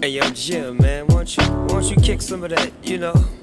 Hey yo, Jim, man, won't you, won't you kick some of that, you know?